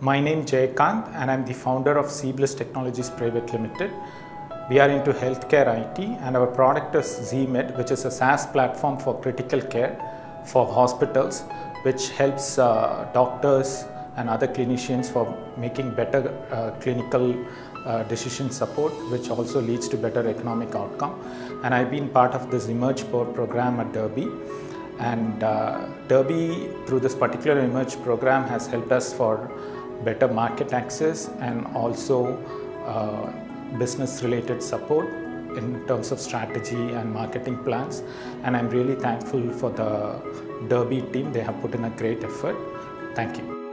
My name is Jayakanth and I'm the founder of zBliss Technologies Private Limited. We are into healthcare IT and our product is ZMed which is a SaaS platform for critical care for hospitals which helps uh, doctors and other clinicians for making better uh, clinical uh, decision support which also leads to better economic outcome and I've been part of this Emerge program at Derbi and uh, Derbi through this particular Emerge program has helped us for better market access and also uh, business related support in terms of strategy and marketing plans. And I'm really thankful for the Derbi team. They have put in a great effort. Thank you